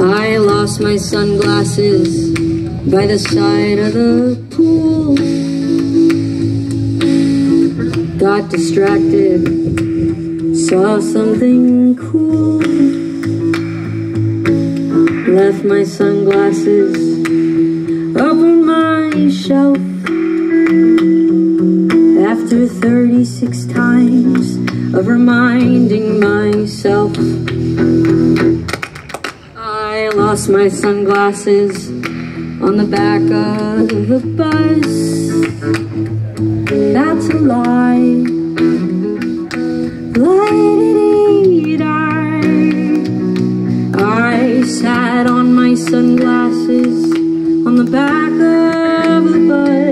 I lost my sunglasses by the side of the pool. Got distracted, saw something cool. Left my sunglasses over my shelf. After 36 times of reminding myself I lost my sunglasses on the back of the bus. That's a lie. I sat on my sunglasses on the back of the bus.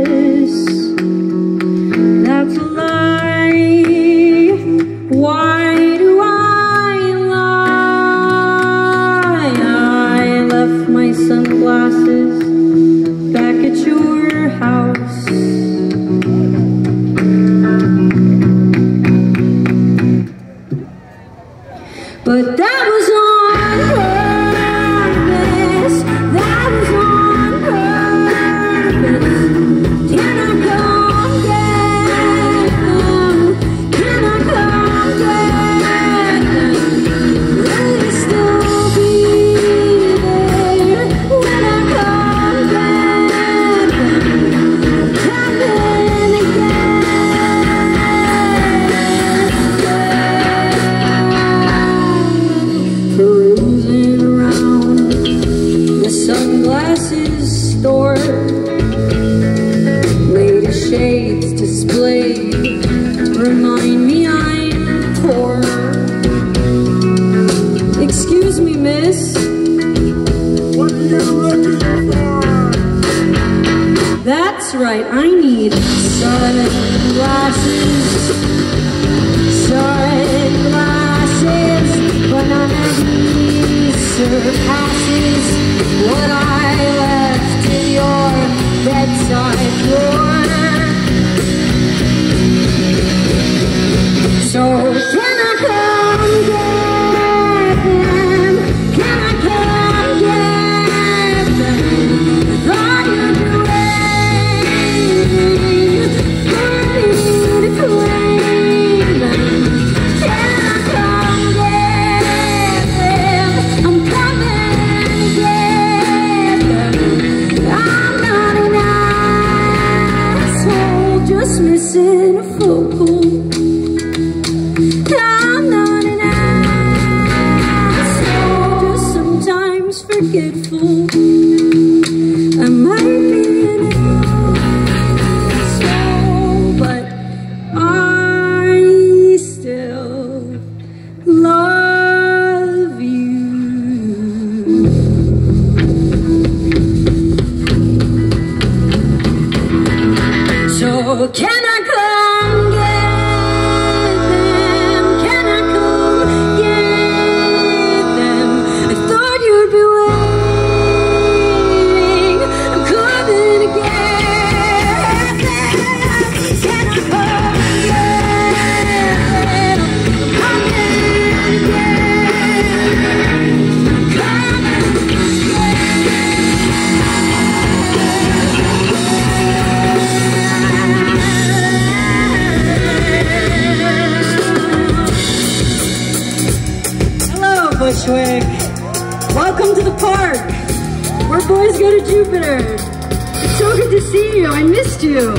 Jupiter. It's so good to see you. I missed you.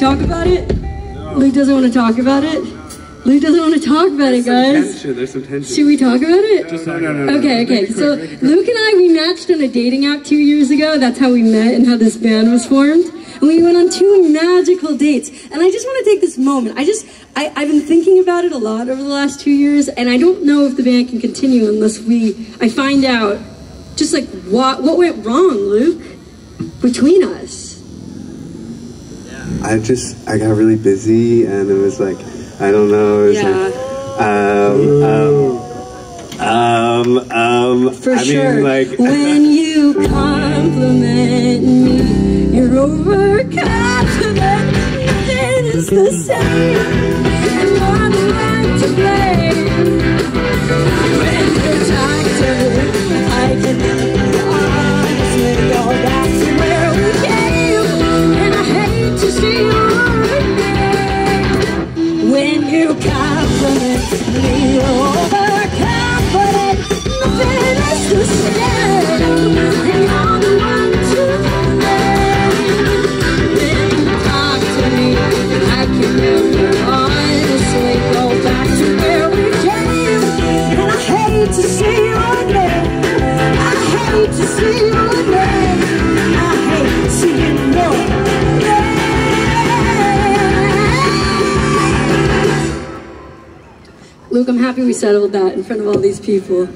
Talk about it? Luke doesn't want to talk about it. Luke doesn't want to talk about it, guys. Tension, there's some tension. Should we talk about it? no, no, no, no. Okay, okay. So Luke and I, we matched on a dating app two years ago. That's how we met and how this band was formed. And we went on two magical dates. And I just want to take this moment. I just, I, I've been thinking about it a lot over the last two years, and I don't know if the band can continue unless we, I find out just like what, what went wrong, Luke, between us. I just I got really busy and it was like I don't know. It was like, um, um, um, um. For I sure. mean, like when you compliment me, you're overconfident. Then it's the same, and the one to blame. People.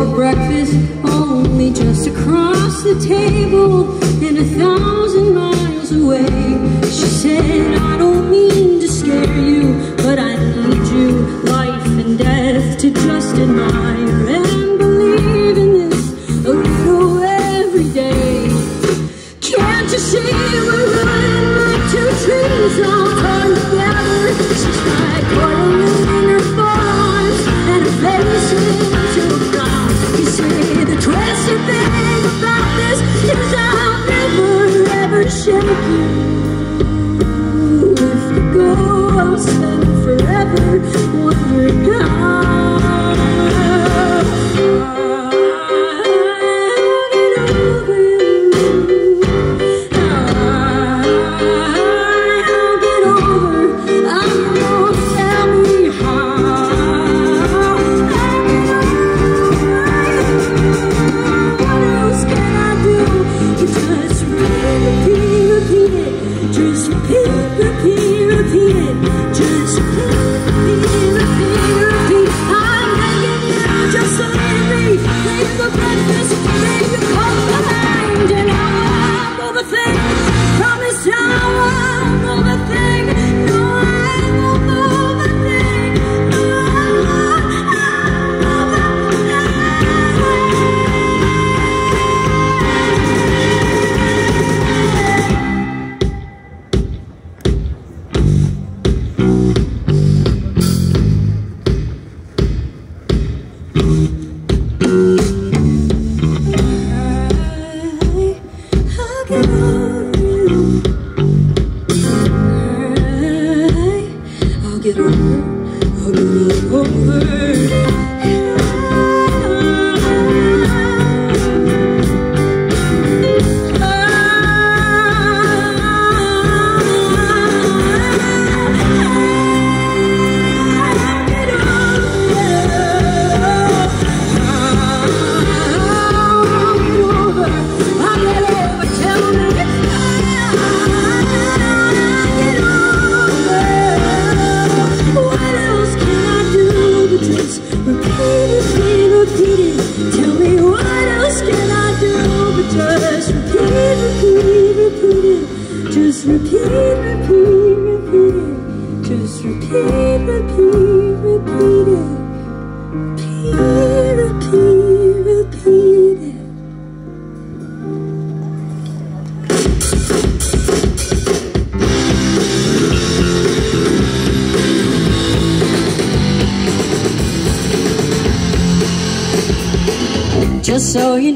for breakfast, only just across the table.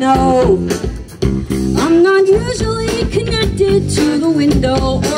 know I'm not usually connected to the window.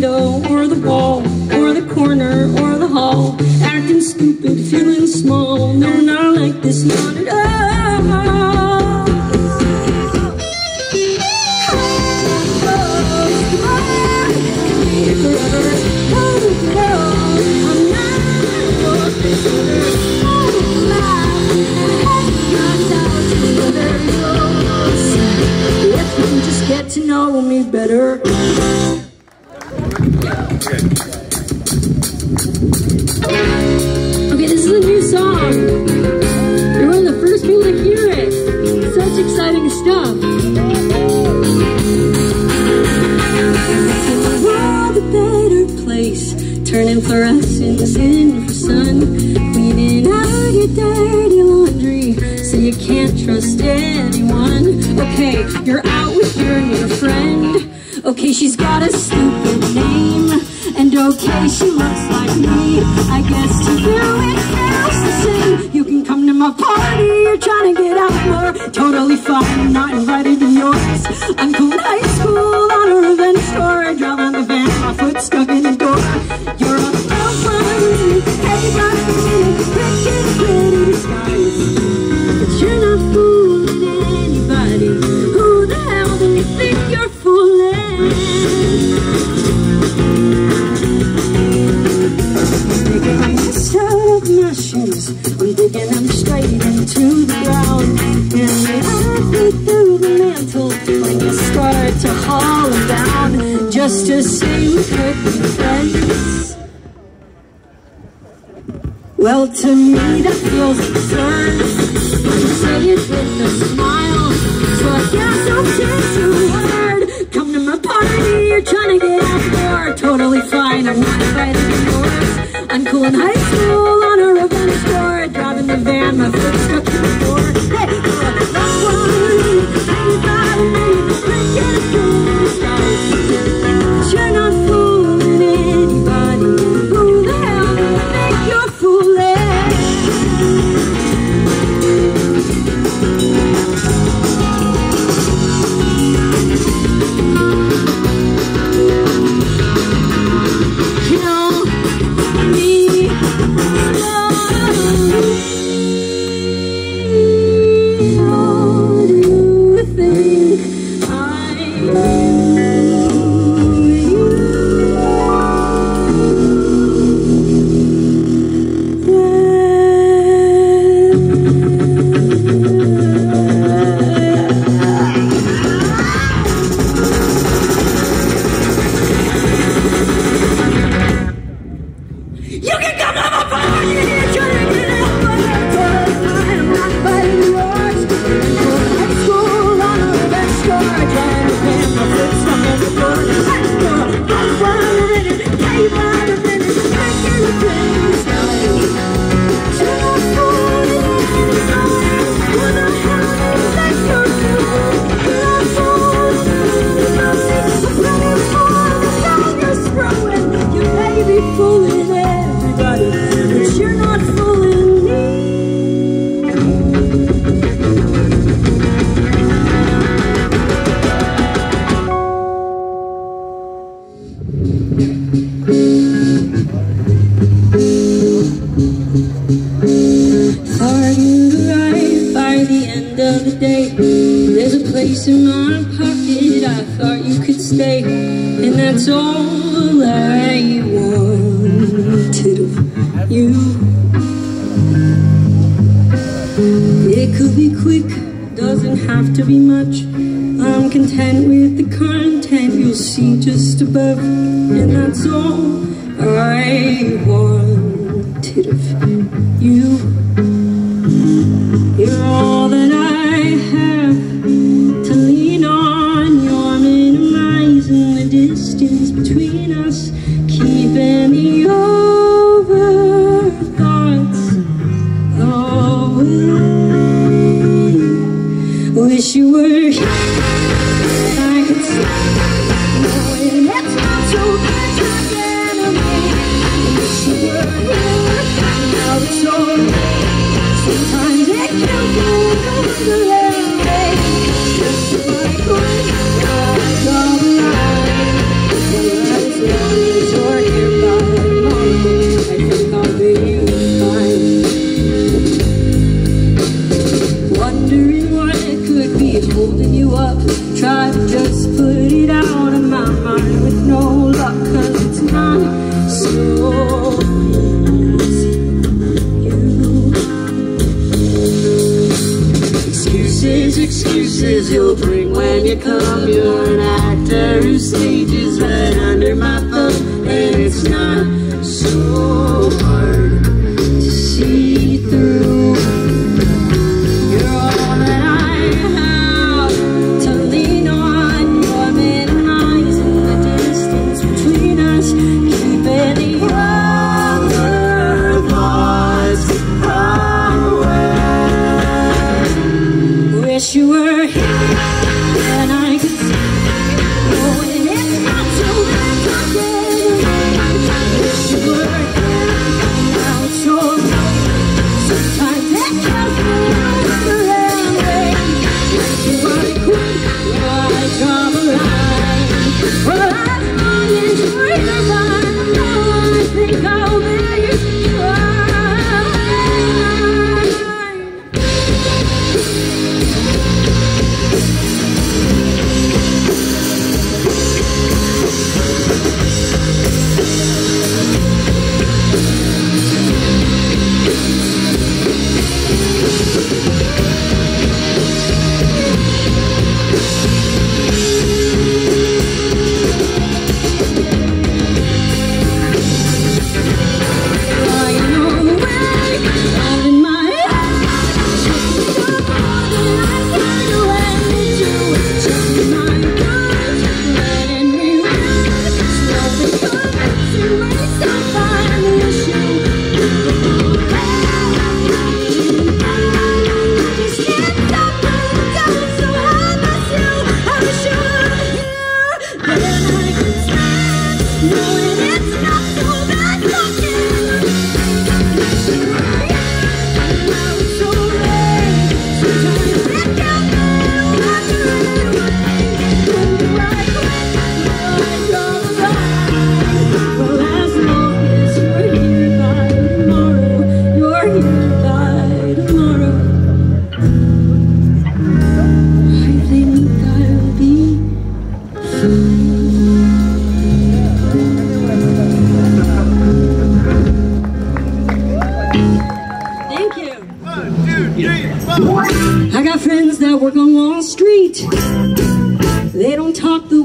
To Totally fine, not invited to yours. I'm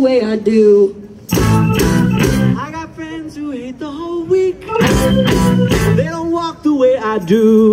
way I do. I got friends who eat the whole week. They don't walk the way I do.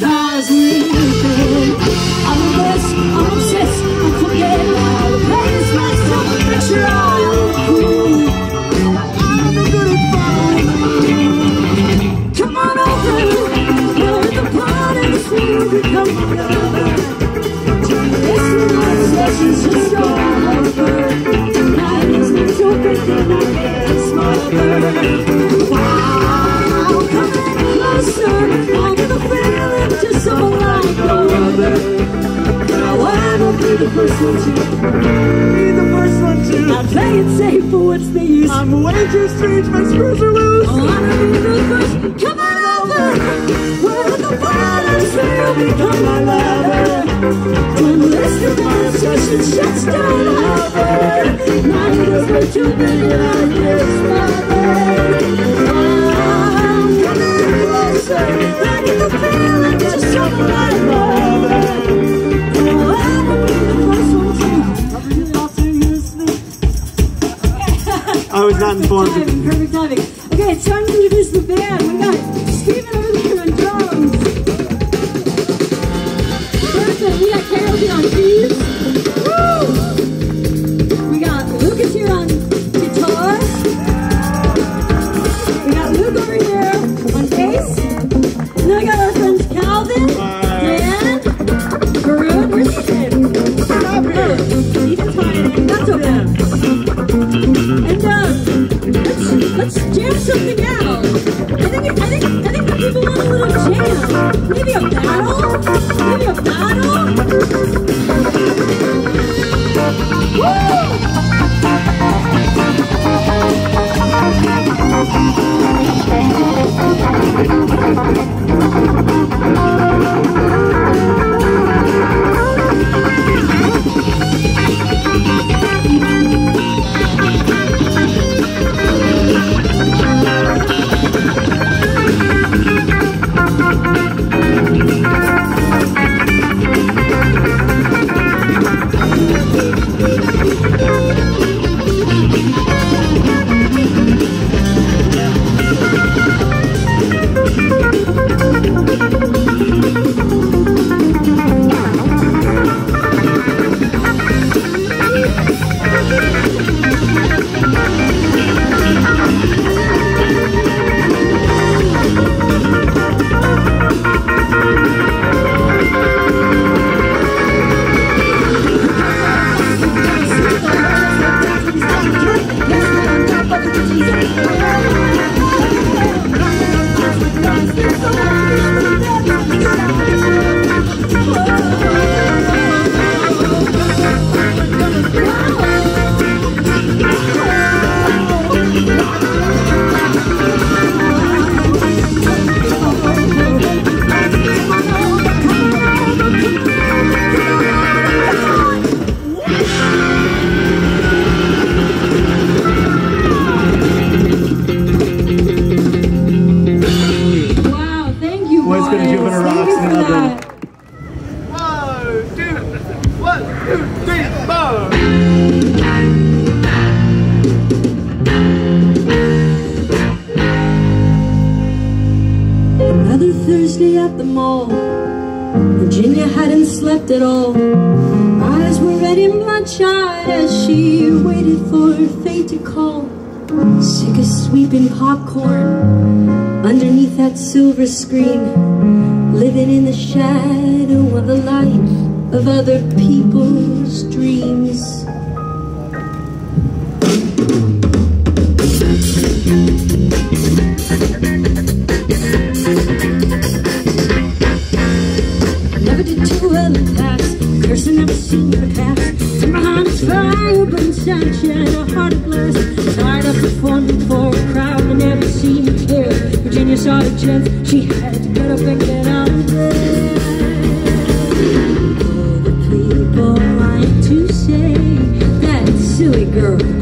Jaws for the slept at all. Eyes were red and bloodshot as she waited for her fate to call. Sick of sweeping popcorn underneath that silver screen. Living in the shadow of the light of other people's dreams. never seen in the past. And my heart is fire, but inside shine a heart of glass. Tired of performing for a crowd that never seen to care. Virginia saw the chance, she had to get up and get out of there. All the people like to say that silly girl.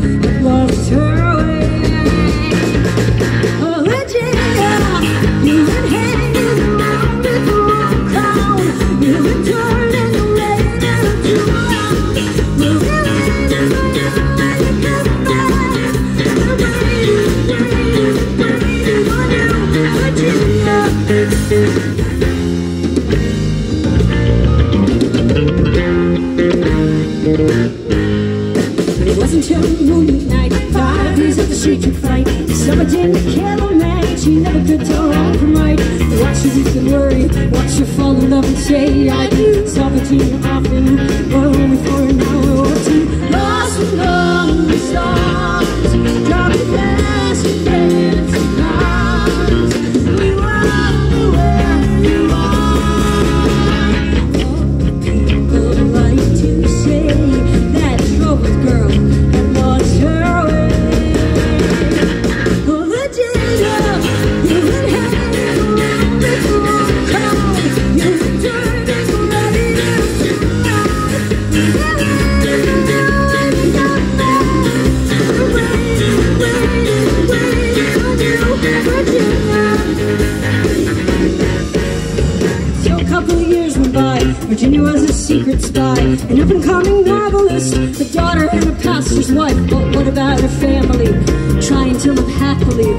pastor's wife, but what about her family? Trying to live happily,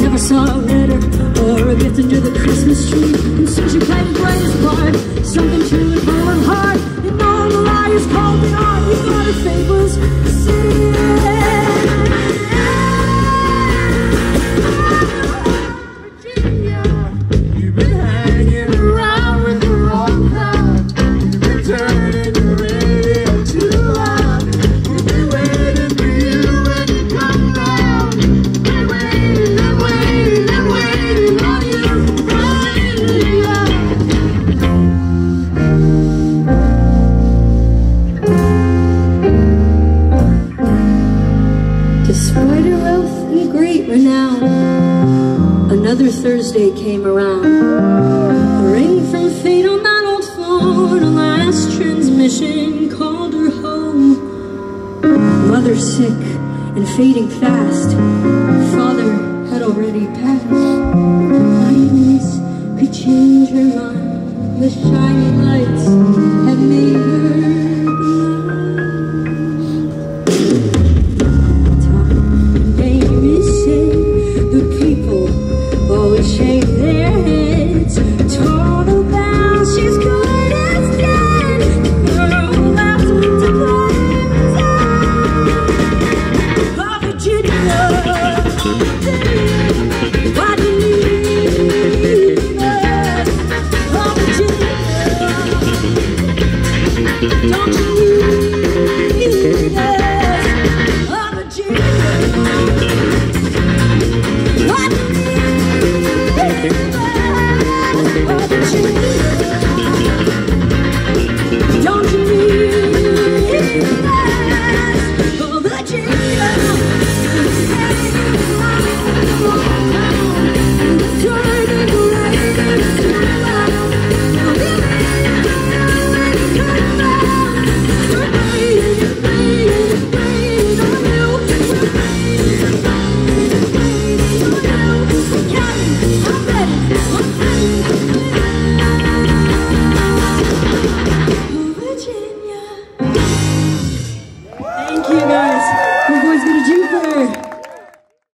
never saw a letter